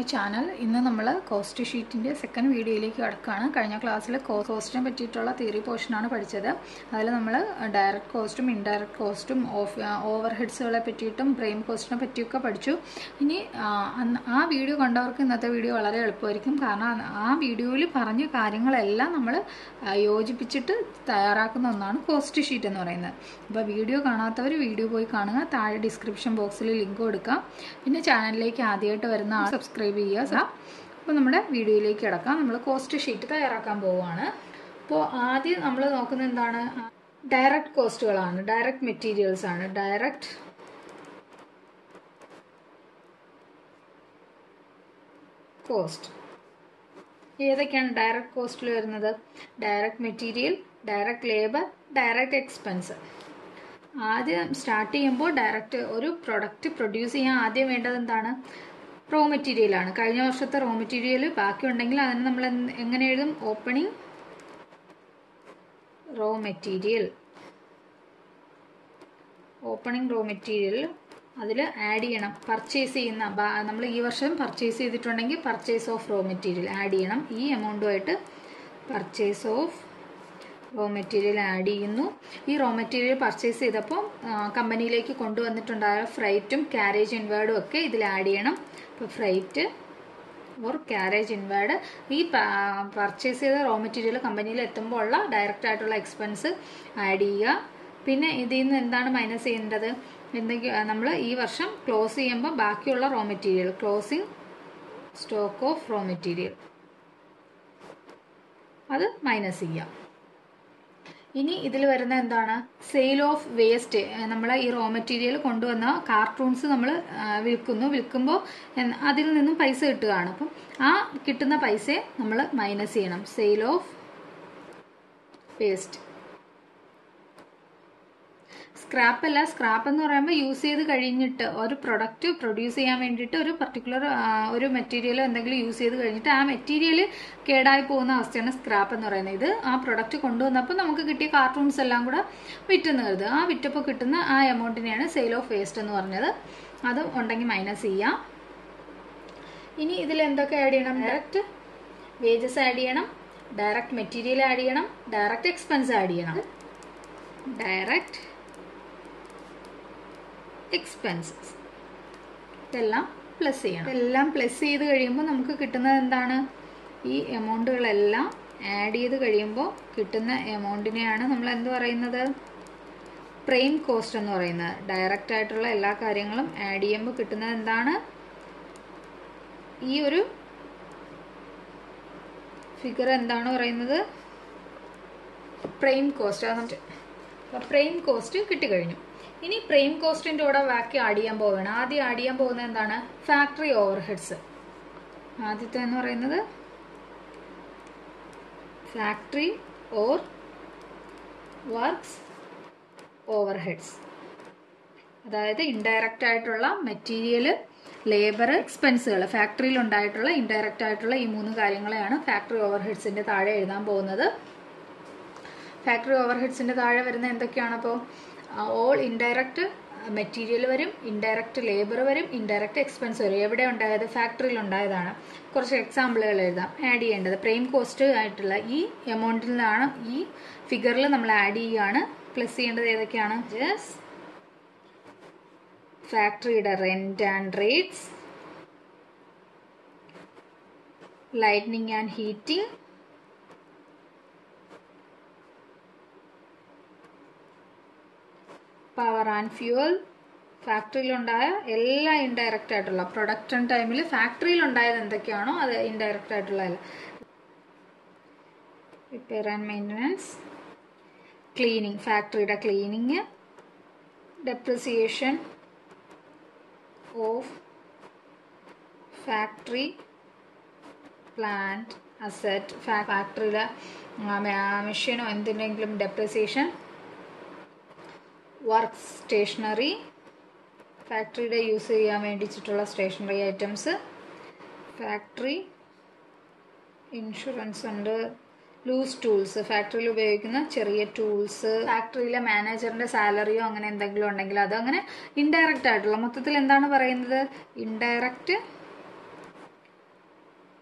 My channel. ഇന്ന് നമ്മൾ cost ഷീറ്റിന്റെ സെക്കൻഡ് വീഡിയോയിലേക്ക് കിടക്കുകയാണ് കഴിഞ്ഞ ക്ലാസ്സിൽ കോസ്റ്റിനെ പറ്റിയിട്ടുള്ള തിയറി പോർഷനാണ് പഠിച്ചത്. അതിൽ നമ്മൾ ഡയറക്റ്റ് കോസ്റ്റും ഇൻഡയറക്റ്റ് കോസ്റ്റും ഓഫ് ഓവർ ഹെഡ്സുകളെ പറ്റിയിട്ടും ബ്രെയിൻ കോസ്റ്റിനെ പറ്റിയൊക്കെ പഠിച്ചു. ഇനി ആ, ആ വീഡിയോ കണ്ടവർക്ക് ഇന്നത്തെ വീഡിയോ വളരെ എളുപ്പമായിരിക്കും. കാരണം ആ വീഡിയോയിൽ പറഞ്ഞ കാര്യങ്ങളെല്ലാം നമ്മൾ യോജിപ്പിച്ചിട്ട് തയ്യാറാക്കുന്ന ഒന്നാണ് കോസ്റ്റ് ഷീറ്റ് എന്ന് പറയുന്നത്. അപ്പോൾ വീഡിയോ കാണാത്തവർ വീഡിയോ പോയി കാണുക. താഴെ ഡിസ്ക്രിപ്ഷൻ ബോക്സിൽ ലിങ്ക് കൊടുക്കാം. പിന്നെ ചാനലിലേക്ക് ആദ്യമായിട്ട് വരുന്ന ആൾ സബ്സ്ക്രൈബ് ചെയ്യുക അപ്പോൾ നമ്മുടെ വീഡിയോയിലേക്ക് കിടക്കാം. നമ്മൾ കോസ്റ്റ് ഷീറ്റ് തയ്യാറാക്കാൻ പോവുകയാണ്. അപ്പോൾ ആദ്യം നമ്മൾ നോക്കുന്നത് എന്താണ്? ഡയറക്റ്റ് കോസ്റ്റുകളാണ് ഡയറക്റ്റ് മെറ്റീരിയൽസ് ആണ്. ഡയറക്റ്റ് കോസ്റ്റ് ഏതൊക്കെയാണ് ഡയറക്റ്റ് കോസ്റ്റിൽ വരുന്നത്? Direct material direct labour direct expense ആദ്യം സ്റ്റാർട്ട് ചെയ്യുമ്പോൾ ഡയറക്റ്റ് ഒരു പ്രൊഡക്റ്റ് പ്രൊഡ്യൂസ് ചെയ്യാൻ ആദ്യം വേണ്ടത് എന്താണ്? റോ മെറ്റീരിയൽ ആണ്. കഴിഞ്ഞ വർഷത്തെ റോ മെറ്റീരിയൽ ബാക്കിയുണ്ടെങ്കിൽ അതിന് നമ്മൾ എങ്ങനെ എഴുതും? Opening raw material opening raw material അതിൽ ആഡ് ചെയ്യണം. പർച്ചേസ് ചെയ്യുന്ന നമ്മൾ ഈ വർഷം പർച്ചേസ് ചെയ്തിട്ടുണ്ടെങ്കിൽ purchase of raw material add ചെയ്യണം. ഈ എമൗണ്ടുമായിട്ട് purchase of raw material add ചെയ്യുന്നു. ഈ റോ മെറ്റീരിയൽ പർച്ചേസ് ചെയ്തപ്പോൾ കമ്പനിയിലേക്ക് കൊണ്ടുവന്നിട്ടുണ്ടായ ഫ്രൈറ്റും ക്യാരേജ് ഇൻവേർഡും ഒക്കെ ഇതിൽ ആഡ് ചെയ്യണം. അപ്പോൾ ഫ്രൈറ്റ് ഓർ ക്യാരേജ് ഇൻവേർഡ് ഈ പർച്ചേസ് ചെയ്ത റോ മെറ്റീരിയൽ കമ്പനിയിൽ എത്തുമ്പോൾ ഉള്ള ഡയറക്റ്റ് ആയിട്ടുള്ള എക്സ്പെൻസ് ആഡ് ചെയ്യുക. പിന്നെ ഇതിൽ നിന്ന് എന്താണ് മൈനസ് ചെയ്യേണ്ടത്? എന്തെങ്കിലും നമ്മൾ ഈ വർഷം ക്ലോസ് ചെയ്യുമ്പോൾ ബാക്കിയുള്ള raw material closing stock of raw material അത് മൈനസ് ചെയ്യാം. ഇനി ഇതിൽ വരുന്ന എന്താണ്? സെയിൽ ഓഫ് വേസ്റ്റ് നമ്മൾ ഈ റോ മെറ്റീരിയൽ കൊണ്ടുവന്ന കാർട്ടൂൺസ് നമ്മൾ വിൽക്കുന്നു. വിൽക്കുമ്പോൾ അതിൽ നിന്നും പൈസ കിട്ടുകയാണ്. അപ്പം ആ കിട്ടുന്ന പൈസയെ നമ്മൾ മൈനസ് ചെയ്യണം. സെയിൽ ഓഫ് വേസ്റ്റ് സ്ക്രാപ്പ് അല്ല. സ്ക്രാപ്പ് എന്ന് പറയുമ്പോൾ യൂസ് ചെയ്ത് കഴിഞ്ഞിട്ട് ഒരു പ്രൊഡക്റ്റ് പ്രൊഡ്യൂസ് ചെയ്യാൻ വേണ്ടിയിട്ട് ഒരു പർട്ടിക്കുലർ ഒരു മെറ്റീരിയലോ എന്തെങ്കിലും യൂസ് ചെയ്ത് കഴിഞ്ഞിട്ട് ആ മെറ്റീരിയൽ കേടായി പോകുന്ന അവസ്ഥയാണ് സ്ക്രാപ്പ് എന്ന് പറയുന്നത്. ഇത് ആ പ്രൊഡക്റ്റ് കൊണ്ടുവന്നപ്പോൾ നമുക്ക് കിട്ടിയ കാർട്ടൂൺസ് എല്ലാം കൂടെ വിറ്റെന്ന് കരുതുക. ആ വിറ്റപ്പോൾ കിട്ടുന്ന ആ എമൗണ്ടിനെയാണ് സെയിൽ ഓഫ് വേസ്റ്റ് എന്ന് പറഞ്ഞത്. അത് ഉണ്ടെങ്കിൽ മൈനസ് ചെയ്യാം. ഇനി ഇതിൽ എന്തൊക്കെ ആഡ് ചെയ്യണം? ഡയറക്റ്റ് വേജസ് ആഡ് ചെയ്യണം. ഡയറക്റ്റ് മെറ്റീരിയൽ ആഡ് ചെയ്യണം. ഡയറക്റ്റ് എക്സ്പെൻസ് ആഡ് ചെയ്യണം. ഡയറക്റ്റ് എക്സ്പെൻസസ് ഇതെല്ലാം പ്ലസ് ചെയ്യണം. ഇതെല്ലാം പ്ലസ് ചെയ്ത് കഴിയുമ്പോൾ നമുക്ക് കിട്ടുന്നത് എന്താണ്? ഈ എമൗണ്ടുകളെല്ലാം ആഡ് ചെയ്ത് കഴിയുമ്പോൾ കിട്ടുന്ന എമൗണ്ടിനെയാണ് നമ്മൾ എന്ത് പറയുന്നത്? പ്രൈം കോസ്റ്റ് എന്ന് പറയുന്നത്. ഡയറക്റ്റ് ആയിട്ടുള്ള എല്ലാ കാര്യങ്ങളും ആഡ് ചെയ്യുമ്പോൾ കിട്ടുന്നത് എന്താണ്? ഈ ഒരു ഫിഗർ എന്താണ് പറയുന്നത്? പ്രൈം കോസ്റ്റ് പ്രൈം കോസ്റ്റ് കിട്ടിക്കഴിഞ്ഞു ഇനി പ്രൈം കോസ്റ്റിന്റെ കൂടെ ബാക്കി ആഡ് ചെയ്യാൻ പോവുകയാണ്. ആദ്യം ആഡ് ചെയ്യാൻ പോകുന്നത് എന്താണ്? ഫാക്ടറി ഓവർഹെഡ്സ് ആദ്യത്തെ എന്ന് പറയുന്നത് ഫാക്ടറി ഓർ വർക്ക്സ് ഓവർഹെഡ്സ് അതായത് ഇൻഡയറക്റ്റ് ആയിട്ടുള്ള മെറ്റീരിയൽ ലേബർ എക്സ്പെൻസുകൾ ഫാക്ടറിയിൽ ഉണ്ടായിട്ടുള്ള ഇൻഡയറക്റ്റ് ആയിട്ടുള്ള ഈ മൂന്ന് കാര്യങ്ങളെയാണ് ഫാക്ടറി ഓവർ ഹെഡ്സിന്റെ താഴെ എഴുതാൻ പോകുന്നത്. ഫാക്ടറി ഓവർ ഹെഡ്സിന്റെ താഴെ വരുന്ന എന്തൊക്കെയാണ് അപ്പോൾ ഓൾ ഇൻഡയറക്റ്റ് മെറ്റീരിയൽ വരും ഇൻഡയറക്റ്റ് ലേബർ വരും ഇൻഡയറക്റ്റ് എക്സ്പെൻസ് വരും. എവിടെ ഉണ്ടായത്? ഫാക്ടറിയിൽ ഉണ്ടായതാണ്. കുറച്ച് എക്സാമ്പിളുകൾ എഴുതാം. ആഡ് ചെയ്യേണ്ടത്. പ്രൈം കോസ്റ്റ് ആയിട്ടുള്ള ഈ എമൗണ്ടിൽ നിന്നാണ് ഈ ഫിഗറിൽ നമ്മൾ ആഡ് ചെയ്യുകയാണ് പ്ലസ് ചെയ്യേണ്ടത് ഏതൊക്കെയാണ്? ജസ് ഫാക്ടറിയുടെ rent and rates lightning and heating power and fuel ഫാക്ടറിയിലുണ്ടായ എല്ലാ ഇൻഡയറക്റ്റ് ആയിട്ടുള്ള പ്രൊഡക്ഷൻ ടൈമിൽ ഫാക്ടറിയിൽ ഉണ്ടായത് എന്തൊക്കെയാണോ അത് ഇൻഡയറക്റ്റ് ആയിട്ടുള്ള റിപ്പയർ ആൻഡ് മെയിന്റനൻസ് ക്ലീനിങ് ഫാക്ടറിയുടെ cleaning depreciation of factory plant asset ഫാക്ടറിയുടെ മെഷീനോ എന്തിനെങ്കിലും ഡെപ്രിസിയേഷൻ വർക്ക് സ്റ്റേഷനറി ഫാക്ടറിയുടെ യൂസ് ചെയ്യാൻ വേണ്ടിയിട്ടുള്ള സ്റ്റേഷനറി ഐറ്റംസ് ഫാക്ടറി ഇൻഷുറൻസ് ഉണ്ട് ലൂസ് ടൂൾസ് ഫാക്ടറിയിൽ ഉപയോഗിക്കുന്ന ചെറിയ ടൂൾസ് ഫാക്ടറിയിലെ മാനേജറിന്റെ സാലറിയോ അങ്ങനെ എന്തെങ്കിലും ഉണ്ടെങ്കിൽ അത് അങ്ങനെ ഇൻഡയറക്റ്റ് ആയിട്ടുള്ള മൊത്തത്തിൽ എന്താണ് പറയുന്നത്? Indirect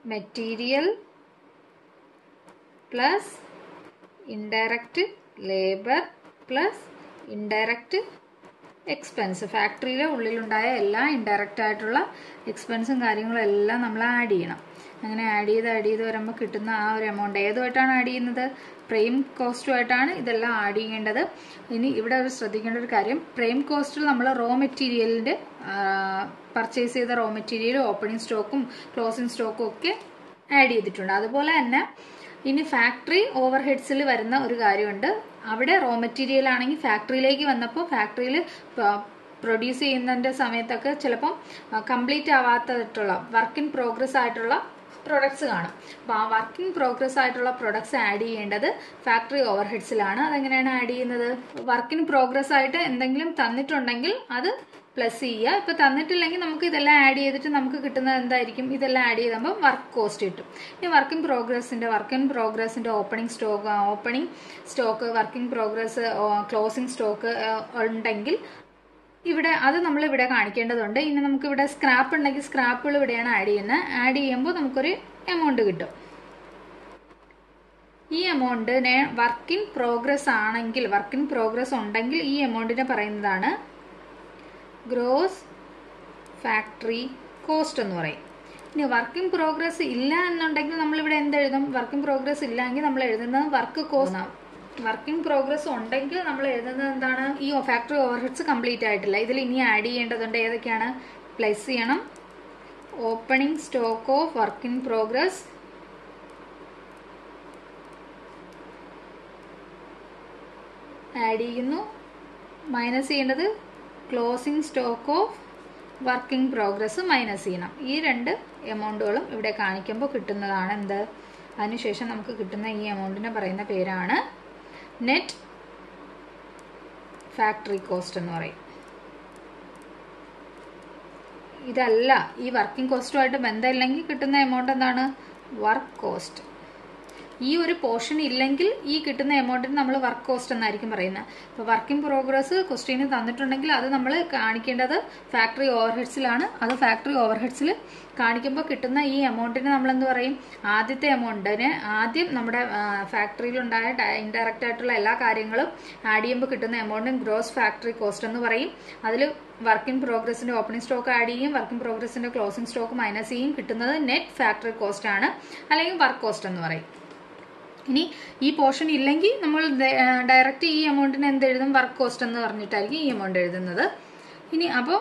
material plus indirect labour plus indirect expense ഫാക്ടറിയിലെ ഉള്ളിലുണ്ടായ എല്ലാ ഇൻഡയറക്റ്റ് ആയിട്ടുള്ള എക്സ്പെൻസും കാര്യങ്ങളും എല്ലാം നമ്മൾ ആഡ് ചെയ്യണം. അങ്ങനെ ആഡ് ചെയ്ത് ആഡ് ചെയ്ത് വരുമ്പോൾ കിട്ടുന്ന ആ ഒരു എമൗണ്ട് ഏതുമായിട്ടാണ് ആഡ് ചെയ്യുന്നത്? പ്രൈം കോസ്റ്റുമായിട്ടാണ് ഇതെല്ലാം ആഡ് ചെയ്യേണ്ടത്. ഇനി ഇവിടെ ഒരു ശ്രദ്ധിക്കേണ്ട ഒരു കാര്യം. പ്രൈം കോസ്റ്റിൽ നമ്മൾ റോ മെറ്റീരിയലിന്റെ പർച്ചേസ് ചെയ്ത റോ മെറ്റീരിയൽ ഓപ്പണിംഗ് സ്റ്റോക്കും ക്ലോസിംഗ് സ്റ്റോക്കും ഒക്കെ ആഡ് ചെയ്തിട്ടുണ്ട്. അതുപോലെ തന്നെ ഇനി ഫാക്ടറി ഓവർ ഹെഡ്സിൽ വരുന്ന ഒരു കാര്യമുണ്ട്. അവിടെ റോ മെറ്റീരിയൽ ആണെങ്കിൽ ഫാക്ടറിയിലേക്ക് വന്നപ്പോൾ ഫാക്ടറിയിൽ പ്രൊഡ്യൂസ് ചെയ്യുന്നതിന്റെ സമയത്തൊക്കെ ചിലപ്പം കംപ്ലീറ്റ് ആവാത്തതായിട്ടുള്ള വർക്ക് ഇൻ പ്രോഗ്രസ് ആയിട്ടുള്ള പ്രൊഡക്ട്സ് കാണും. അപ്പോൾ ആ വർക്ക് ഇൻ പ്രോഗ്രസ് ആയിട്ടുള്ള പ്രൊഡക്ട്സ് ആഡ് ചെയ്യേണ്ടത് ഫാക്ടറി ഓവർ ഹെഡ്സിലാണ് അതെങ്ങനെയാണ് ആഡ് ചെയ്യുന്നത്? വർക്ക് ഇൻ പ്രോഗ്രസ് ആയിട്ട് എന്തെങ്കിലും തന്നിട്ടുണ്ടെങ്കിൽ അത് പ്ലസ് ചെയ്യുക. ഇപ്പൊ തന്നിട്ടില്ലെങ്കിൽ നമുക്ക് ഇതെല്ലാം ആഡ് ചെയ്തിട്ട് നമുക്ക് കിട്ടുന്നത് എന്തായിരിക്കും? ഇതെല്ലാം ആഡ് ചെയ്താകുമ്പോൾ വർക്ക് കോസ്റ്റ് കിട്ടും. ഇനി വർക്ക് ഇൻ പ്രോഗ്രസിന്റെ work in പ്രോഗ്രസിന്റെ opening stock opening stock working progress closing stock ഉണ്ടെങ്കിൽ ഇവിടെ അത് നമ്മൾ ഇവിടെ കാണിക്കേണ്ടതുണ്ട്. ഇനി നമുക്ക് ഇവിടെ സ്ക്രാപ്പ് ഉണ്ടെങ്കിൽ സ്ക്രാപ്പുകൾ ഇവിടെയാണ് ആഡ് ചെയ്യുന്നത്. ആഡ് ചെയ്യുമ്പോൾ നമുക്കൊരു എമൗണ്ട് കിട്ടും. ഈ എമൗണ്ടിനെ വർക്ക് ഇൻ പ്രോഗ്രസ് ആണെങ്കിൽ വർക്ക് ഇൻ പ്രോഗ്രസ് ഉണ്ടെങ്കിൽ ഈ എമൗണ്ടിനെ പറയുന്നതാണ് ഗ്രോസ് ഫാക്ടറി കോസ്റ്റ് എന്ന് പറയും. ഇനി വർക്കിംഗ് പ്രോഗ്രസ് ഇല്ല എന്നുണ്ടെങ്കിൽ നമ്മളിവിടെ എന്ത് എഴുതും വർക്ക് ഇൻ പ്രോഗ്രസ് ഇല്ലെങ്കിൽ നമ്മൾ എഴുതുന്നത് work cost work in progress ഉണ്ടെങ്കിൽ നമ്മൾ എഴുതുന്നത് എന്താണ്? ഈ ഫാക്ടറി ഓവർഹെഡ്സ് കംപ്ലീറ്റ് ആയിട്ടില്ല. ഇതിൽ ഇനി ആഡ് ചെയ്യേണ്ടതുണ്ട് ഏതൊക്കെയാണ്? പ്ലസ് ചെയ്യണം. Opening stock of work in progress add ചെയ്യുന്നു. മൈനസ് ചെയ്യേണ്ടത് closing stock of working progress minus ചെയ്യണം ഈ രണ്ട് എമൗണ്ടുകളും ഇവിടെ കാണിക്കുമ്പോൾ കിട്ടുന്നതാണ് എന്ത്? അതിനുശേഷം നമുക്ക് കിട്ടുന്ന ഈ എമൗണ്ടിനെ പറയുന്ന പേരാണ് നെറ്റ് ഫാക്ടറി കോസ്റ്റ് എന്ന് പറയും. ഇതല്ല ഈ വർക്കിംഗ് കോസ്റ്റുമായിട്ട് ബന്ധമില്ലെങ്കിൽ കിട്ടുന്ന എമൗണ്ട് എന്താണ്? വർക്ക് കോസ്റ്റ് ഈ ഒരു പോർഷൻ ഇല്ലെങ്കിൽ ഈ കിട്ടുന്ന എമൗണ്ടിന് നമ്മൾ വർക്ക് കോസ്റ്റ് എന്നായിരിക്കും പറയുന്നത്. അപ്പോൾ വർക്കിംഗ് പ്രോഗ്രസ് ക്വസ്റ്റ്യന് തന്നിട്ടുണ്ടെങ്കിൽ അത് നമ്മൾ കാണിക്കേണ്ടത് ഫാക്ടറി ഓവർഹെഡ്സിലാണ് അത് ഫാക്ടറി ഓവർഹെഡ്സിൽ കാണിക്കുമ്പോൾ കിട്ടുന്ന ഈ എമൗണ്ടിന് നമ്മൾ എന്ത് പറയും? ആദ്യത്തെ എമൗണ്ടിന് ആദ്യം നമ്മുടെ ഫാക്ടറിയിലുണ്ടായ ഇൻഡയറക്റ്റ് ആയിട്ടുള്ള എല്ലാ കാര്യങ്ങളും ആഡ് ചെയ്യുമ്പോൾ കിട്ടുന്ന എമൗണ്ടിന് ഗ്രോസ് ഫാക്ടറി കോസ്റ്റ് എന്ന് പറയും. അതിൽ വർക്ക് ഇൻ പ്രോഗ്രസിന്റെ ഓപ്പണിംഗ് സ്റ്റോക്ക് ആഡ് ചെയ്യും. വർക്ക് ഇൻ പ്രോഗ്രസിന്റെ ക്ലോസിംഗ് സ്റ്റോക്ക് മൈനസ് ചെയ്യും. കിട്ടുന്നത് നെറ്റ് ഫാക്ടറി കോസ്റ്റ് ആണ്. അല്ലെങ്കിൽ വർക്ക് കോസ്റ്റ് എന്ന് പറയും. ഇനി ഈ പോർഷൻ ഇല്ലെങ്കിൽ നമ്മൾ ഡയറക്റ്റ് ഈ എമൗണ്ടിന് എന്ത് എഴുതും വർക്ക് കോസ്റ്റ് എന്ന് പറഞ്ഞിട്ടായിരിക്കും ഈ എമൗണ്ട് എഴുതുന്നത്. ഇനി അപ്പോൾ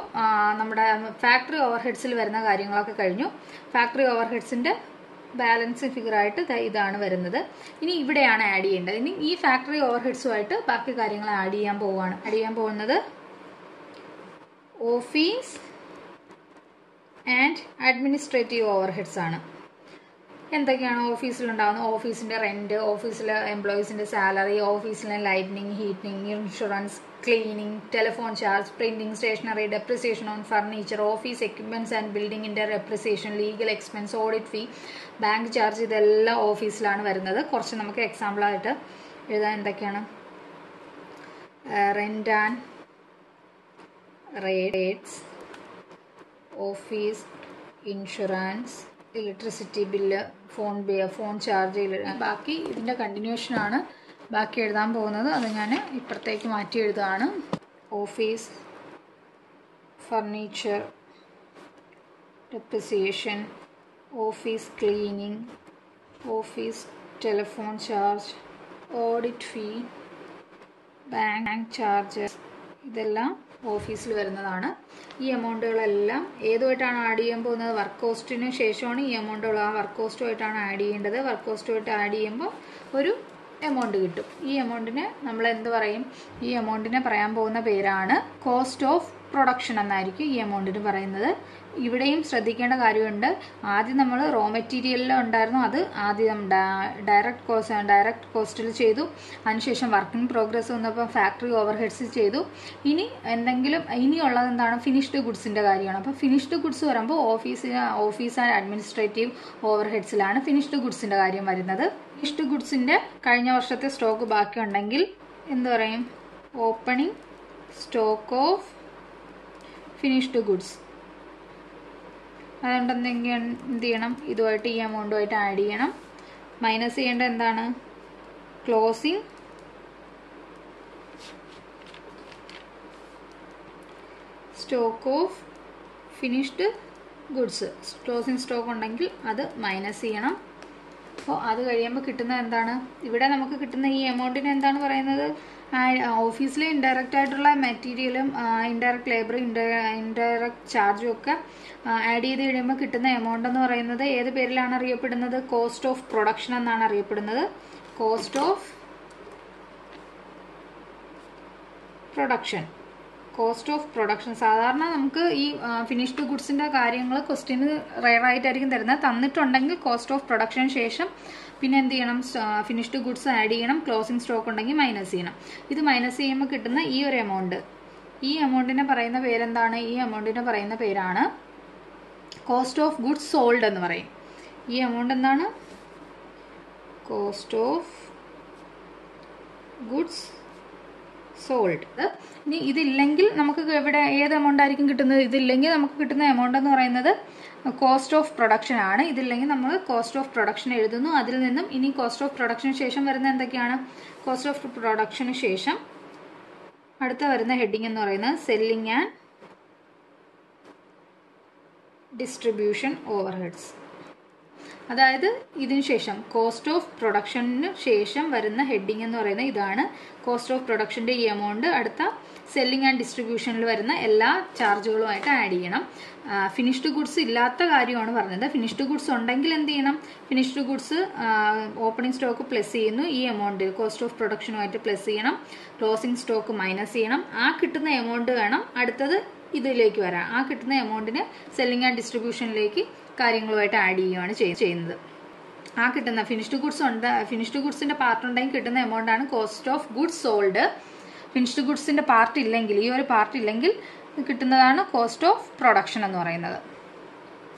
നമ്മുടെ ഫാക്ടറി ഓവർ ഹെഡ്സിൽ വരുന്ന കാര്യങ്ങളൊക്കെ കഴിഞ്ഞു. ഫാക്ടറി ഓവർ ഹെഡ്സിന്റെ ബാലൻസ് ഫിഗറായിട്ട് ഇതാണ് വരുന്നത്. ഇനി ഇവിടെയാണ് ആഡ് ചെയ്യേണ്ടത്. ഇനി ഈ ഫാക്ടറി ഓവർ ഹെഡ്സുമായിട്ട് ബാക്കി കാര്യങ്ങൾ ആഡ് ചെയ്യാൻ പോവുകയാണ്. ആഡ് ചെയ്യാൻ പോകുന്നത് office and administrative overheads ആണ്. എന്തൊക്കെയാണ് ഓഫീസിലുണ്ടാകുന്നത് ഓഫീസിന്റെ റെന്റ് ഓഫീസിലെ എംപ്ലോയീസിന്റെ സാലറി ഓഫീസിലെ lightning heating insurance cleaning telephone charge printing stationery depreciation on furniture office equipments and ബിൽഡിങ്ങിന്റെ depreciation legal expense audit fee bank charge ഇതെല്ലാം ഓഫീസിലാണ് വരുന്നത്. കുറച്ച് നമുക്ക് എക്സാമ്പിളായിട്ട് എഴുതാൻ എന്തൊക്കെയാണ്. Rent and rates office insurance electricity bill phone B phone charge ബാക്കി ഇതിന്റെ കണ്ടിന്യൂഷനാണ് ബാക്കി എഴുതാൻ പോകുന്നത് അത് ഞാൻ ഇപ്പുറത്തേക്ക് മാറ്റി എഴുതുകയാണ് office furniture depreciation office cleaning office telephone charge audit fee bank charge ഇതെല്ലാം ഓഫീസിൽ വരുന്നതാണ്. ഈ എമൗണ്ടുകളെല്ലാം ഏതുമായിട്ടാണ് ആഡ് ചെയ്യാൻ പോകുന്നത്? വർക്ക് കോസ്റ്റിന് ശേഷമാണ് ഈ എമൗണ്ടുകൾ. ആ വർക്ക് കോസ്റ്റുമായിട്ടാണ് ആഡ് ചെയ്യേണ്ടത്. വർക്ക് കോസ്റ്റുമായിട്ട് ആഡ് ചെയ്യുമ്പോൾ ഒരു എമൗണ്ട് കിട്ടും. ഈ എമൗണ്ടിനെ നമ്മൾ എന്ത് പറയും? ഈ എമൗണ്ടിനെ പറയാൻ പോകുന്ന പേരാണ് കോസ്റ്റ് ഓഫ് പ്രൊഡക്ഷൻ എന്നായിരിക്കും ഈ എമൗണ്ടിന് പറയുന്നത്. ഇവിടെയും ശ്രദ്ധിക്കേണ്ട കാര്യമുണ്ട്. ആദ്യം നമ്മൾ റോ മെറ്റീരിയലിൽ ഉണ്ടായിരുന്നു. അത് ആദ്യം ഡയറക്റ്റ് കോസ്റ്റ് ഡയറക്റ്റ് കോസ്റ്റിൽ ചെയ്തു. അതിനുശേഷം വർക്കിംഗ് പ്രോഗ്രസ് വന്നപ്പോൾ ഫാക്ടറി ഓവർ ഹെഡ്സ് ചെയ്തു. ഇനി എന്തെങ്കിലും ഇനിയുള്ളത് എന്താണ്? ഫിനിഷ്ഡ് ഗുഡ്സിന്റെ കാര്യമാണ്. അപ്പോൾ ഫിനിഷ്ഡ് ഗുഡ്സ് വരുമ്പോൾ office office and administrative over ഹെഡ്സിലാണ് finished ഗുഡ്സിന്റെ കാര്യം വരുന്നത്. ഫിനിഷ്ഡ് ഗുഡ്സിന്റെ കഴിഞ്ഞ വർഷത്തെ സ്റ്റോക്ക് ബാക്കിയുണ്ടെങ്കിൽ എന്ത് പറയും? Opening stock of finished goods അതുകൊണ്ട് എന്ത് ചെയ്യണം? ഇതുമായിട്ട് ഈ എമൗണ്ടുമായിട്ട് ആഡ് ചെയ്യണം. മൈനസ് ചെയ്യേണ്ട എന്താണ്? Closing stock of finished goods closing stock ഉണ്ടെങ്കിൽ അത് മൈനസ് ചെയ്യണം. അപ്പോൾ അത് കഴിയുമ്പോൾ കിട്ടുന്നത് എന്താണ്? ഇവിടെ നമുക്ക് കിട്ടുന്ന ഈ എമൗണ്ടിന് എന്താണ് പറയുന്നത്? ഓഫീസിൽ ഇൻഡയറക്റ്റ് ആയിട്ടുള്ള മെറ്റീരിയലും ഇൻഡയറക്റ്റ് ലേബർ ഇൻഡയറക്റ്റ് ചാർജും ഒക്കെ ആഡ് ചെയ്ത് കഴിയുമ്പോൾ കിട്ടുന്ന എമൗണ്ട് എന്ന് പറയുന്നത് ഏത് പേരിലാണ് അറിയപ്പെടുന്നത്? കോസ്റ്റ് ഓഫ് പ്രൊഡക്ഷൻ എന്നാണ് അറിയപ്പെടുന്നത്. Cost of production cost of production സാധാരണ നമുക്ക് ഈ ഫിനിഷ്ഡ് ഗുഡ്സിന്റെ കാര്യങ്ങൾ ക്വസ്റ്റ്യന് റയറായിട്ടായിരിക്കും തരുന്നത്. തന്നിട്ടുണ്ടെങ്കിൽ കോസ്റ്റ് ഓഫ് പ്രൊഡക്ഷന് ശേഷം പിന്നെ എന്ത് ചെയ്യണം ഫിനിഷ്ഡ് ഗുഡ്സ് ആഡ് ചെയ്യണം. ക്ലോസിംഗ് സ്റ്റോക്ക് ഉണ്ടെങ്കിൽ മൈനസ് ചെയ്യണം. ഇത് മൈനസ് ചെയ്യുമ്പോൾ കിട്ടുന്ന ഈ ഒരു എമൗണ്ട് ഈ എമൗണ്ടിനെ പറയുന്ന പേരെന്താണ്? ഈ എമൗണ്ടിനെ പറയുന്ന പേരാണ് കോസ്റ്റ് ഓഫ് ഗുഡ്സ് സോൾഡ് എന്ന് പറയും. ഈ എമൗണ്ട് എന്താണ്? കോസ്റ്റ് ഓഫ് ഗുഡ്സ് സോൾഡ് ഇനി ഇതില്ലെങ്കിൽ നമുക്ക് ഇവിടെ ഏത് എമൗണ്ട് ആയിരിക്കും കിട്ടുന്നത്? ഇതില്ലെങ്കിൽ നമുക്ക് കിട്ടുന്ന എമൗണ്ട് എന്ന് പറയുന്നത് കോസ്റ്റ് ഓഫ് പ്രൊഡക്ഷൻ ആണ്. ഇതില്ലെങ്കിൽ നമ്മൾ കോസ്റ്റ് ഓഫ് പ്രൊഡക്ഷൻ എഴുതുന്നു. അതിൽ നിന്നും ഇനി കോസ്റ്റ് ഓഫ് പ്രൊഡക്ഷന് ശേഷം വരുന്ന എന്തൊക്കെയാണ്? കോസ്റ്റ് ഓഫ് പ്രൊഡക്ഷന് ശേഷം അടുത്ത വരുന്ന ഹെഡിങ് എന്ന് പറയുന്നത് സെല്ലിംഗ് ആൻഡ് ഡിസ്ട്രിബ്യൂഷൻ ഓവർഹെഡ്സ് അതായത് ഇതിന് ശേഷം കോസ്റ്റ് ഓഫ് പ്രൊഡക്ഷന് ശേഷം വരുന്ന ഹെഡിങ് എന്ന് പറയുന്നത് ഇതാണ്. കോസ്റ്റ് ഓഫ് പ്രൊഡക്ഷന്റെ ഈ എമൗണ്ട് അടുത്ത സെല്ലിംഗ് ആൻഡ് ഡിസ്ട്രിബ്യൂഷനിൽ വരുന്ന എല്ലാ ചാർജുകളുമായിട്ട് ആഡ് ചെയ്യണം. ഫിനിഷ്ഡ് ഗുഡ്സ് ഇല്ലാത്ത കാര്യമാണ് പറഞ്ഞത്. ഫിനിഷ്ഡ് ഗുഡ്സ് ഉണ്ടെങ്കിൽ എന്ത് ചെയ്യണം? Finished goods opening stock plus ചെയ്യുന്നു. ഈ എമൗണ്ട് കോസ്റ്റ് ഓഫ് പ്രൊഡക്ഷനുമായിട്ട് പ്ലസ് ചെയ്യണം. ക്ലോസിംഗ് സ്റ്റോക്ക് മൈനസ് ചെയ്യണം. ആ കിട്ടുന്ന എമൗണ്ട് വേണം. അടുത്തത് ഇതിലേക്ക് വരാം. ആ കിട്ടുന്ന എമൗണ്ടിന് സെല്ലിംഗ് ആൻഡ് ഡിസ്ട്രിബ്യൂഷനിലേക്ക് കാര്യങ്ങളുമായിട്ട് ആഡ് ചെയ്യുകയാണ് ചെയ്യുന്നത്. ആ കിട്ടുന്ന ഫിനിഷ്ഡ് ഗുഡ്സ് ഉണ്ട്. ഫിനിഷ്ഡ് ഗുഡ്സിന്റെ പാർട്ട് ഉണ്ടെങ്കിൽ കിട്ടുന്ന എമൗണ്ട് ആണ് cost of goods sold finished ഗുഡ്സിന്റെ part ഇല്ലെങ്കിൽ ഈ ഒരു പാർട്ട് ഇല്ലെങ്കിൽ കിട്ടുന്നതാണ് കോസ്റ്റ് ഓഫ് പ്രൊഡക്ഷൻ എന്ന് പറയുന്നത്.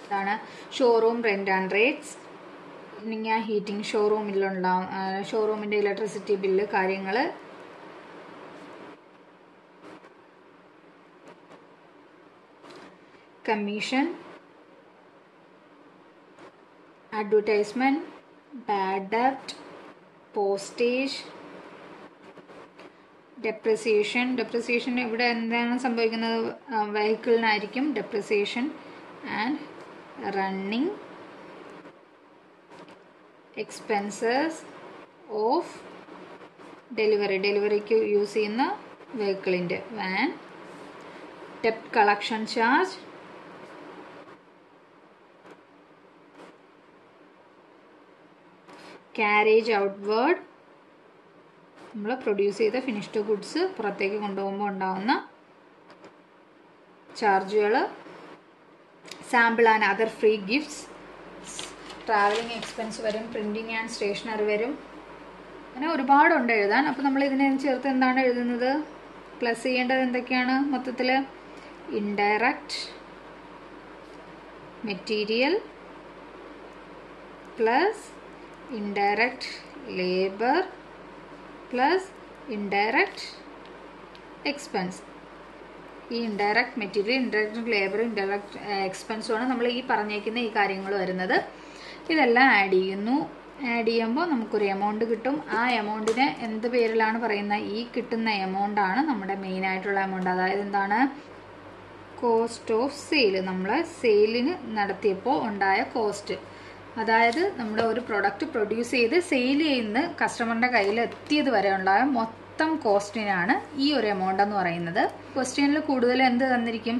ഇതാണ് ഷോറൂം റെന്റ് ആൻഡ് റേറ്റ്സ് പിന്നെ ഹീറ്റിംഗ് ഷോറൂമിലുണ്ടാവും ഷോറൂമിന്റെ ഇലക്ട്രിസിറ്റി ബില്ല് കാര്യങ്ങൾ commission advertisement bad postage depreciation. Depreciation ഇവിടെ എന്താണ് സംഭവിക്കുന്നത്? വെഹിക്കിളിനായിരിക്കും depreciation and running expenses of delivery. ഡെലിവറിക്ക് യൂസ് ചെയ്യുന്ന വെഹിക്കിളിന്റെ വാൻ. ഡെപ്റ്റ് കളക്ഷൻ ചാർജ്. ക്യാരേജ് ഔട്ട്വേർഡ് നമ്മൾ പ്രൊഡ്യൂസ് ചെയ്ത ഫിനിഷ്ഡ് ഗുഡ്സ് പുറത്തേക്ക് കൊണ്ടുപോകുമ്പോൾ ഉണ്ടാകുന്ന ചാർജുകൾ sample and other free gifts travelling expense വരും പ്രിന്റിങ് ആൻഡ് സ്റ്റേഷനറി വരും. അങ്ങനെ ഒരുപാടുണ്ട് എഴുതാൻ. അപ്പോൾ നമ്മൾ ഇതിനെ ചേർത്ത് എന്താണ് എഴുതുന്നത്? പ്ലസ് ചെയ്യേണ്ടത് എന്തൊക്കെയാണ് മൊത്തത്തിൽ indirect material plus indirect labour plus indirect expense ഈ indirect material indirect labour indirect എക്സ്പെൻസുമാണ് നമ്മൾ ഈ പറഞ്ഞേക്കുന്ന ഈ കാര്യങ്ങൾ വരുന്നത്. ഇതെല്ലാം ആഡ് ചെയ്യുന്നു. ആഡ് ചെയ്യുമ്പോൾ നമുക്കൊരു എമൗണ്ട് കിട്ടും. ആ എമൗണ്ടിനെ എന്ത് പേരിലാണ് പറയുന്നത്? ഈ കിട്ടുന്ന എമൗണ്ട് ആണ് നമ്മുടെ മെയിൻ ആയിട്ടുള്ള എമൗണ്ട് അതായത് എന്താണ്? കോസ്റ്റ് ഓഫ് സെയിൽ നമ്മൾ സെയിലിന് നടത്തിയപ്പോൾ ഉണ്ടായ കോസ്റ്റ് അതായത് നമ്മുടെ ഒരു പ്രൊഡക്റ്റ് പ്രൊഡ്യൂസ് ചെയ്ത് സെയിൽ ചെയ്യുന്ന കസ്റ്റമറിന്റെ കയ്യിൽ എത്തിയത് വരെ ഉണ്ടായ മൊത്തം കോസ്റ്റിനാണ് ഈ ഒരു എമൗണ്ട് എന്ന് പറയുന്നത്. ക്വസ്റ്റ്യനിൽ കൂടുതൽ എന്ത് തന്നിരിക്കും?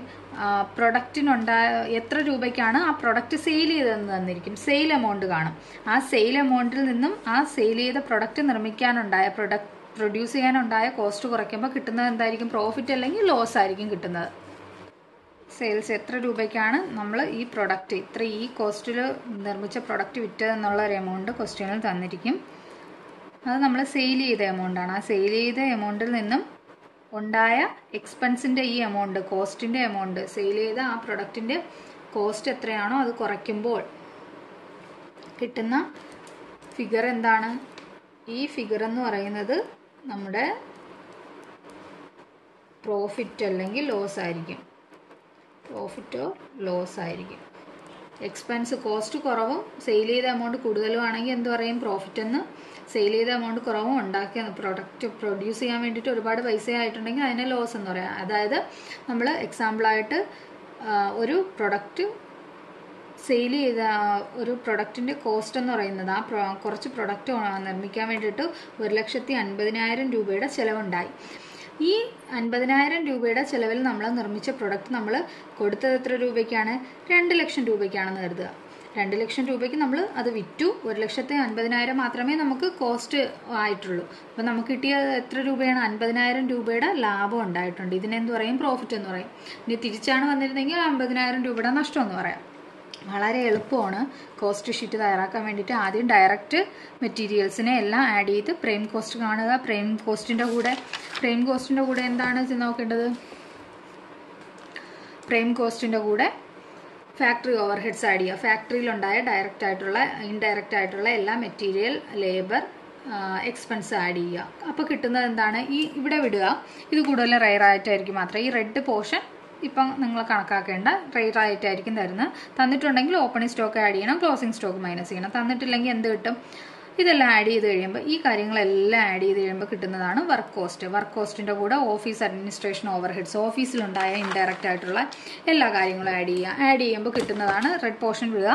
പ്രൊഡക്റ്റിനുണ്ടായ എത്ര രൂപയ്ക്കാണ് ആ പ്രൊഡക്റ്റ് സെയിൽ ചെയ്തതെന്ന് തന്നിരിക്കും. സെയിൽ എമൗണ്ട് കാണും. ആ സെയിൽ എമൗണ്ടിൽ നിന്നും ആ സെയിൽ ചെയ്ത പ്രൊഡക്റ്റ് നിർമ്മിക്കാനുണ്ടായ പ്രൊഡക്റ്റ് പ്രൊഡ്യൂസ് ചെയ്യാനുണ്ടായ കോസ്റ്റ് കുറയ്ക്കുമ്പോൾ കിട്ടുന്നത് എന്തായിരിക്കും? പ്രോഫിറ്റ് അല്ലെങ്കിൽ ലോസ് ആയിരിക്കും കിട്ടുന്നത്. സെയിൽസ് എത്ര രൂപയ്ക്കാണ് നമ്മൾ ഈ പ്രൊഡക്റ്റ് ഇത്ര ഈ കോസ്റ്റിൽ നിർമ്മിച്ച പ്രൊഡക്റ്റ് വിറ്റതെന്നുള്ള ഒരു എമൗണ്ട് ക്വസ്റ്റ്യനിൽ തന്നിരിക്കും. അത് നമ്മൾ സെയിൽ ചെയ്ത എമൗണ്ടാണ് ആ സെയിൽ ചെയ്ത എമൗണ്ടിൽ നിന്നും ഉണ്ടായ എക്സ്പെൻസിന്റെ ഈ എമൗണ്ട് കോസ്റ്റിന്റെ എമൗണ്ട് സെയിൽ ചെയ്ത ആ പ്രൊഡക്റ്റിന്റെ കോസ്റ്റ് എത്രയാണോ അത് കുറയ്ക്കുമ്പോൾ കിട്ടുന്ന ഫിഗർ എന്താണ്? ഈ ഫിഗർ എന്ന് പറയുന്നത് നമ്മുടെ പ്രോഫിറ്റ് അല്ലെങ്കിൽ ലോസ് ആയിരിക്കും. പ്രോഫിറ്റോ ലോസ് ആയിരിക്കും. എക്സ്പെൻസ് കോസ്റ്റ് കുറവും സെയിൽ ചെയ്ത എമൗണ്ട് കൂടുതലും ആണെങ്കിൽ എന്ത് പറയും? പ്രോഫിറ്റ് എന്ന് സെയിൽ ചെയ്ത എമൗണ്ട് കുറവും ഉണ്ടാക്കിയ പ്രൊഡക്റ്റ് പ്രൊഡ്യൂസ് ചെയ്യാൻ വേണ്ടിയിട്ട് ഒരുപാട് പൈസ ആയിട്ടുണ്ടെങ്കിൽ അതിനെ ലോസ് എന്ന് പറയാം. അതായത് നമ്മൾ എക്സാമ്പിളായിട്ട് ഒരു പ്രൊഡക്റ്റ് സെയിൽ ചെയ്ത ഒരു പ്രൊഡക്റ്റിന്റെ കോസ്റ്റ് എന്ന് പറയുന്നത് ആ കുറച്ച് പ്രൊഡക്റ്റ് നിർമ്മിക്കാൻ വേണ്ടിയിട്ട് ഒരു ലക്ഷത്തി അൻപതിനായിരം രൂപയുടെ ചിലവുണ്ടായി. ഈ അൻപതിനായിരം രൂപയുടെ ചിലവിൽ നമ്മൾ നിർമ്മിച്ച പ്രൊഡക്റ്റ് നമ്മൾ കൊടുത്തത് എത്ര രൂപയ്ക്കാണ്? രണ്ട് ലക്ഷം രൂപയ്ക്കാണെന്ന് കരുതുക. രണ്ട് ലക്ഷം രൂപയ്ക്ക് നമ്മൾ അത് വിറ്റു. ഒരു ലക്ഷത്തെ അൻപതിനായിരം മാത്രമേ നമുക്ക് കോസ്റ്റ് ആയിട്ടുള്ളൂ. അപ്പോൾ നമുക്ക് കിട്ടിയ എത്ര രൂപയാണ്? അൻപതിനായിരം രൂപയുടെ ലാഭം ഉണ്ടായിട്ടുണ്ട്. ഇതിനെന്ത് പറയും? പ്രോഫിറ്റ് എന്ന് പറയും. ഇനി തിരിച്ചാണ് വന്നിരുന്നെങ്കിൽ അമ്പതിനായിരം രൂപയുടെ നഷ്ടം എന്ന് പറയാം. വളരെ എളുപ്പമാണ് കോസ്റ്റ് ഷീറ്റ് തയ്യാറാക്കാൻ വേണ്ടിയിട്ട്. ആദ്യം ഡയറക്റ്റ് മെറ്റീരിയൽസിനെ എല്ലാം ആഡ് ചെയ്ത് പ്രൈം കോസ്റ്റ് കാണുക. പ്രൈം കോസ്റ്റിന്റെ കൂടെ പ്രൈം കോസ്റ്റിന്റെ കൂടെ എന്താണ് നോക്കേണ്ടത്? പ്രൈം കോസ്റ്റിന്റെ കൂടെ ഫാക്ടറി ഓവർ ഹെഡ്സ് ആഡ് ചെയ്യുക ഫാക്ടറിയിലുണ്ടായ ഡയറക്റ്റ് ആയിട്ടുള്ള ഇൻഡയറക്റ്റ് ആയിട്ടുള്ള എല്ലാ മെറ്റീരിയൽ ലേബർ എക്സ്പെൻസ് ആഡ് ചെയ്യുക. അപ്പോൾ കിട്ടുന്നത് എന്താണ്? ഈ ഇവിടെ വിടുക. ഇത് കൂടുതലും റയർ ആയിട്ടായിരിക്കും മാത്രമേ ഈ റെഡ് പോർഷൻ ഇപ്പം നിങ്ങൾ കണക്കാക്കേണ്ട ട്രേഡ് ആയിട്ടായിരിക്കും തരുന്നത്. തന്നിട്ടുണ്ടെങ്കിൽ ഓപ്പണിംഗ് സ്റ്റോക്ക് ആഡ് ചെയ്യണം ക്ലോസിംഗ് സ്റ്റോക്ക് മൈനസ് ചെയ്യണം. തന്നിട്ടില്ലെങ്കിൽ എന്ത് കിട്ടും? ഇതെല്ലാം ആഡ് ചെയ്ത് കഴിയുമ്പോൾ ഈ കാര്യങ്ങളെല്ലാം ആഡ് ചെയ്ത് കഴിയുമ്പോൾ കിട്ടുന്നതാണ് വർക്ക് കോസ്റ്റ് വർക്ക് കോസ്റ്റിന്റെ കൂടെ ഓഫീസ് അഡ്മിനിസ്ട്രേഷൻ ഓവർ ഹെഡ്സ് ഓഫീസിലുണ്ടായ ഇൻഡയറക്റ്റ് ആയിട്ടുള്ള എല്ലാ കാര്യങ്ങളും ആഡ് ചെയ്യുക ആഡ് ചെയ്യുമ്പോൾ കിട്ടുന്നതാണ് റെഡ് പോർഷൻ വിടുക.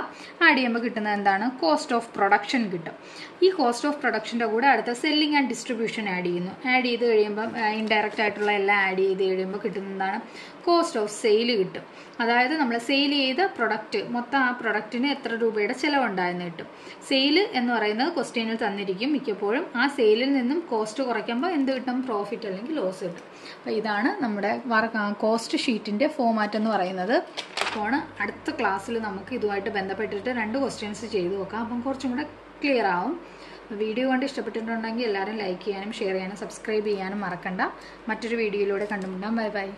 ആഡ് ചെയ്യുമ്പോൾ കിട്ടുന്നത് എന്താണ്? കോസ്റ്റ് ഓഫ് പ്രൊഡക്ഷൻ കിട്ടും. ഈ കോസ്റ്റ് ഓഫ് പ്രൊഡക്ഷന്റെ കൂടെ അടുത്ത സെല്ലിംഗ് ആൻഡ് ഡിസ്ട്രിബ്യൂഷൻ ആഡ് ചെയ്യുന്നു. ആഡ് ചെയ്ത് കഴിയുമ്പോൾ ഇൻഡയറക്റ്റ് ആയിട്ടുള്ള എല്ലാം ആഡ് ചെയ്ത് കഴിയുമ്പോൾ കിട്ടുന്നതാണ് കോസ്റ്റ് ഓഫ് സെയിൽ കിട്ടും. അതായത് നമ്മൾ സെയിൽ ചെയ്ത പ്രൊഡക്റ്റ് മൊത്തം ആ പ്രൊഡക്റ്റിന് എത്ര രൂപയുടെ ചിലവുണ്ടായെന്ന് കിട്ടും. സെയിൽ എന്ന് പറയുന്നത് ക്വസ്റ്റ്യനിൽ തന്നിരിക്കും. മിക്കപ്പോഴും ആ സെയിലിൽ നിന്നും കോസ്റ്റ് കുറയ്ക്കുമ്പോൾ എന്ത് കിട്ടും? പ്രോഫിറ്റ് അല്ലെങ്കിൽ ലോസ് കിട്ടും. അപ്പോൾ ഇതാണ് നമ്മുടെ കോസ്റ്റ് ഷീറ്റിന്റെ ഫോമാറ്റ് എന്ന് പറയുന്നത്. അപ്പോൾ അടുത്ത ക്ലാസ്സിൽ നമുക്ക് ഇതുമായിട്ട് ബന്ധപ്പെട്ടിട്ട് രണ്ട് ക്വസ്റ്റ്യൻസ് ചെയ്തു നോക്കാം. അപ്പം കുറച്ചും കൂടെ ക്ലിയർ ആവും. വീഡിയോ കണ്ട് ഇഷ്ടപ്പെട്ടിട്ടുണ്ടെങ്കിൽ എല്ലാവരും ലൈക്ക് ചെയ്യാനും ഷെയർ ചെയ്യാനും സബ്സ്ക്രൈബ് ചെയ്യാനും മറക്കണ്ട. മറ്റൊരു വീഡിയോയിലൂടെ കണ്ടുമുട്ടാം. Bye bye